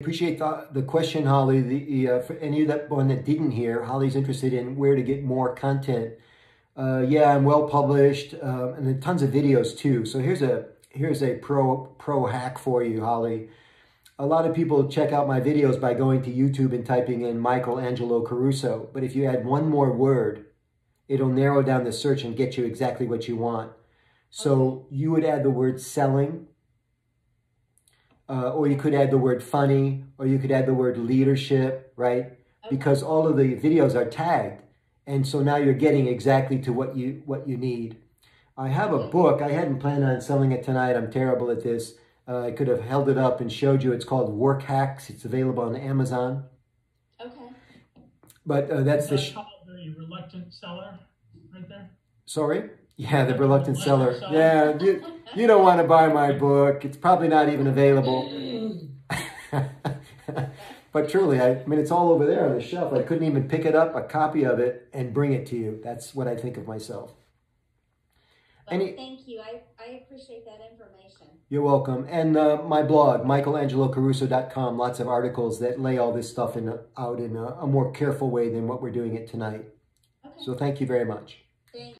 Appreciate the, the question, Holly. The, uh, for any of that one that didn't hear, Holly's interested in where to get more content. Uh, yeah, I'm well published, uh, and then tons of videos too. So here's a here's a pro pro hack for you, Holly. A lot of people check out my videos by going to YouTube and typing in Michael Angelo Caruso. But if you add one more word, it'll narrow down the search and get you exactly what you want. So you would add the word selling, uh, or you could add the word funny, or you could add the word leadership, right? Okay. Because all of the videos are tagged, and so now you're getting exactly to what you what you need. I have a book. I hadn't planned on selling it tonight. I'm terrible at this. Uh, I could have held it up and showed you. It's called Work Hacks. It's available on Amazon. Okay. But uh, that's, that's the, the reluctant seller, right there. Sorry. Yeah, the reluctant seller. Yeah, you, don't want to buy my book. It's probably not even available. but truly, I, I, mean, it's all over there on the shelf. I couldn't even pick it up, a copy of it, and bring it to you. That's what I think of myself. Well, Any, thank you. I, I appreciate that information. You're welcome. And uh, my blog, michaelangelocaruso.com, lots of articles that lay all this stuff in, out in a, a more careful way than what we're doing it tonight. Okay. So thank you very much. Thank